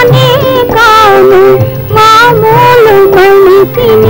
కాను మామూలు మనిషిని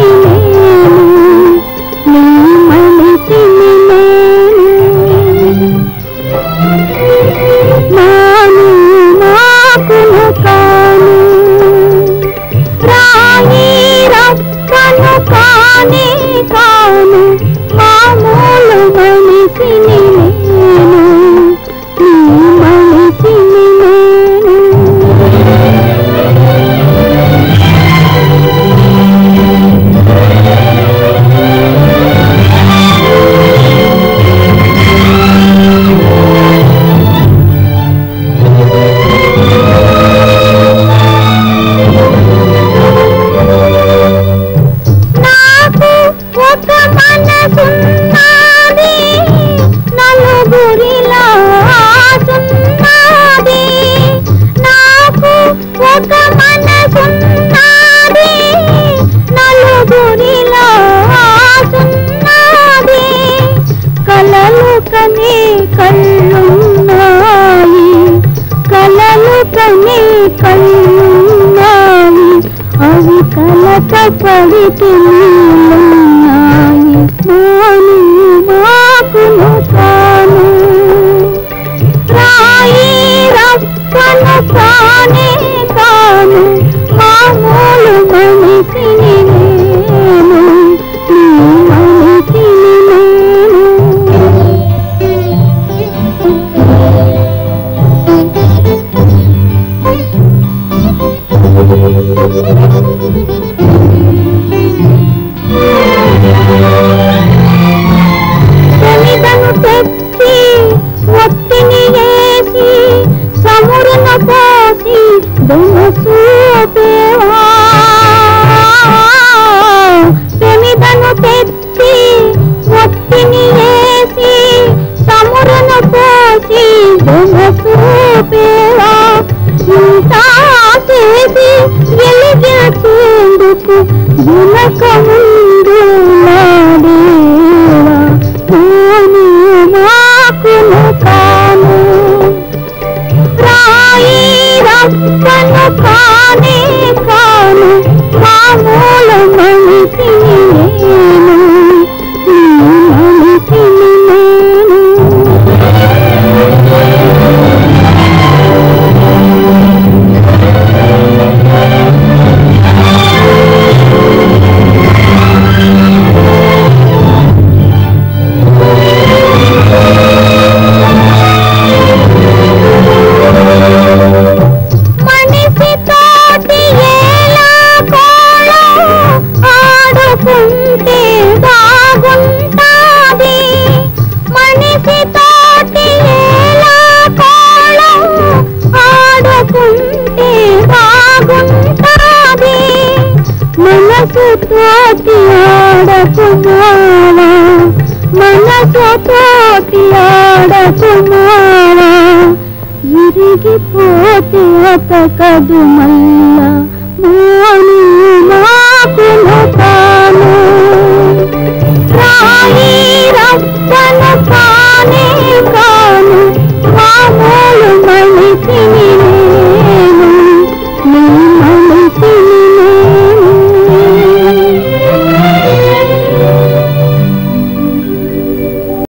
కళ్ళున్నాయి. కని కళ్ళున్నాయి. అవి కలత పడితే నీళ్ళున్నాయి ప్రమిదను తెచ్చి ఒత్తిని వేసి తమురను పోసి చూపేవా చేసి వెలిగించేందుకు గుణకము అక్కను కానే కాను మామూలు మనిషి ఆడుకున్నావా మనసుతో ఆడుకున్నావా ఇరిగిపోతే అతకదు మళ్ళా. మౌనిలా